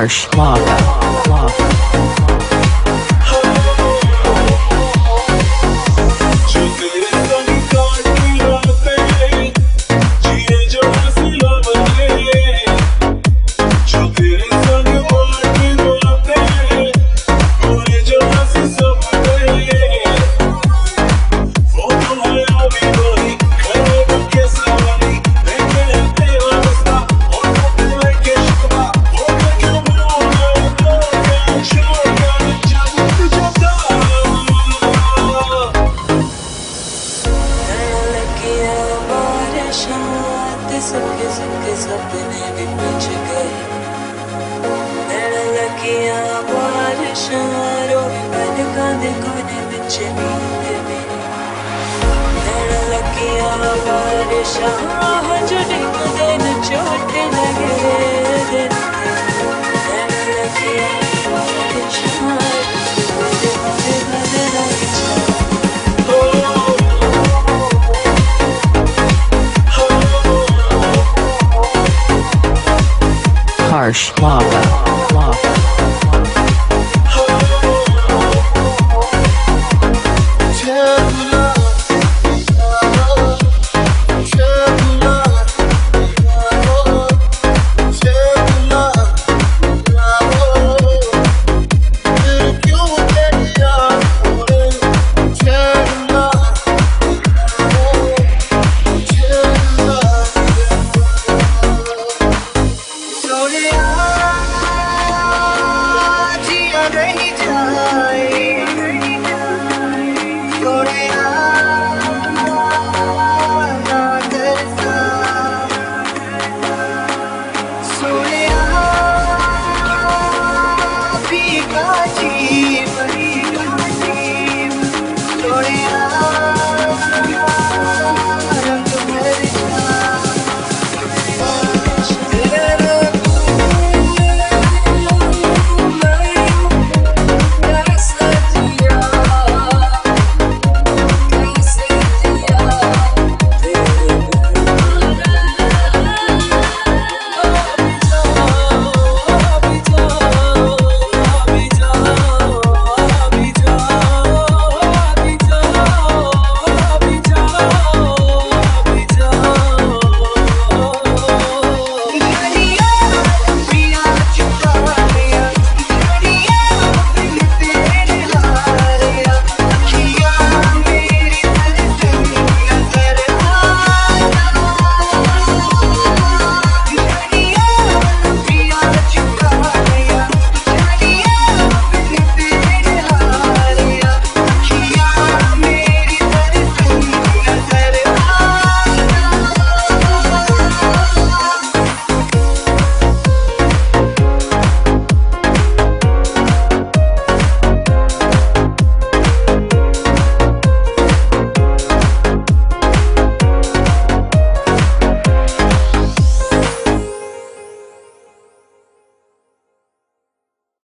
Harsh Lava. lava. सबके सबके सपने भी बच गए। लगिया बारिशां रोई पलकां कोने बिच नींद मेरी लगिया बारिशां harsh lava. lava. time